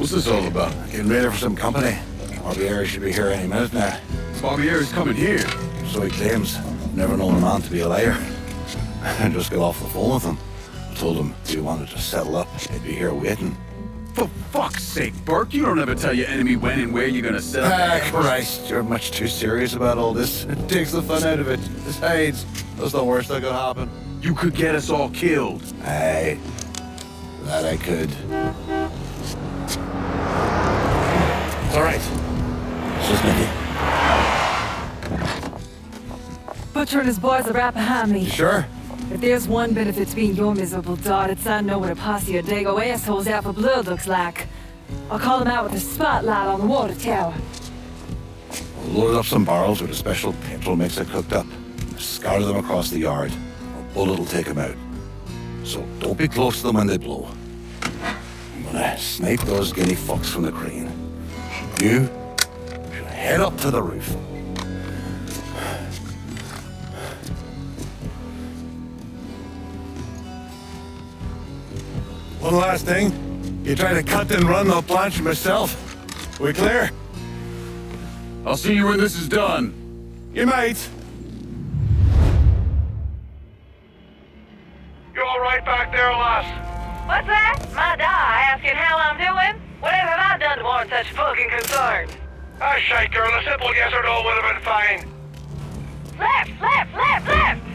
What's this all about? Getting ready for some company. Barbieri should be here any minute now. Barbieri's coming here. So he claims. Never known a man to be a liar. I just got off the phone with him. I Told him if he wanted to settle up, he'd be here waiting. For fuck's sake, Burke, you don't ever tell your enemy when and where you're gonna settle. up. Ah, Christ, you're much too serious about all this. It takes the fun out of it. Besides, that's the worst that could happen. You could get us all killed. Aye, that I could. It's all right. It's just Nicky. Butcher and his boys are right behind me. You sure? If there's one benefit to being your miserable dot, it's I know what a posse of Dago assholes out for blood looks like. I'll call them out with a spotlight on the water tower. We'll load up some barrels with a special petrol mix I cooked up. Scatter them across the yard. A bullet will take them out. So don't be close to them when they blow. I'm gonna snipe those guinea fucks from the crane. You should head up to the roof. One last thing. You try to cut and run, I'll you myself. We clear? I'll see you when this is done. You might. Such fucking concern? Ah, shite, girl. A simple yes or no would have been fine. Left, left, left, left!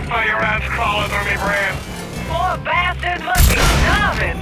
Fire ants crawling on me brain. Poor bastards must be starving.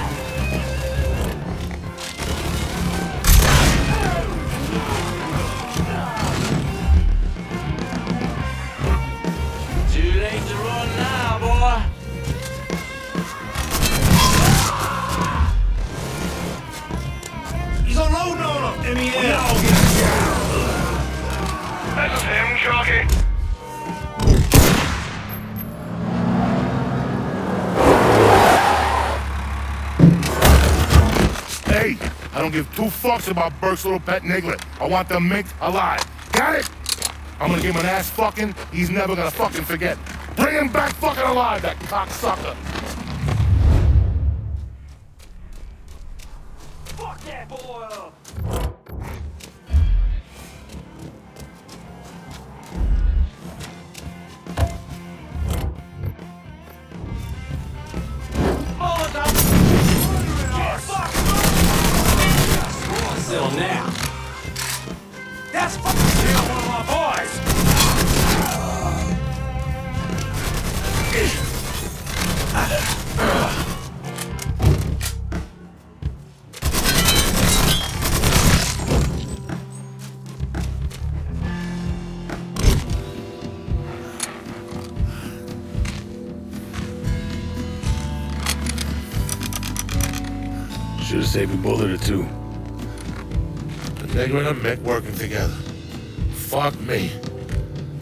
Hey, I don't give two fucks about Burke's little pet niglet. I want them minked alive. Got it? I'm gonna give him an ass fucking he's never gonna fucking forget. Bring him back fucking alive, that cocksucker. Fuck that boy our! Should have saved a bullet or two. I think we're gonna make working together. Fuck me.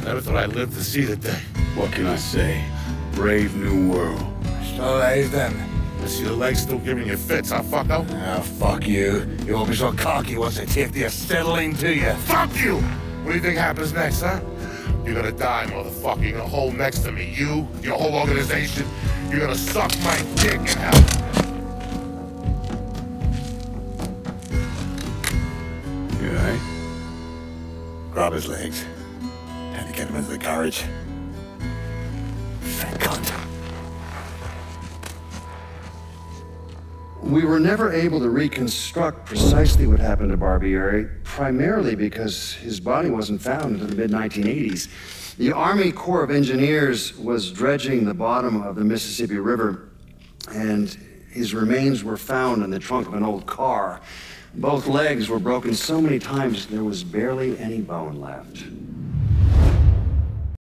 Never thought I'd live to see the day. What can I say? Brave new world. Still alive then? I see the legs still giving you fits, huh, fucko? Ah, fuck you. You won't be so cocky once I take the acetylene to you. Fuck you! What do you think happens next, huh? You're gonna die, motherfucker. You're gonna hold next to me. You, your whole organization, you're gonna suck my dick in hell. You alright? His legs. Time to get him into the carriage. We were never able to reconstruct precisely what happened to Barbieri, primarily because his body wasn't found until the mid 1980s. The Army Corps of Engineers was dredging the bottom of the Mississippi River, and his remains were found in the trunk of an old car. Both legs were broken so many times there was barely any bone left.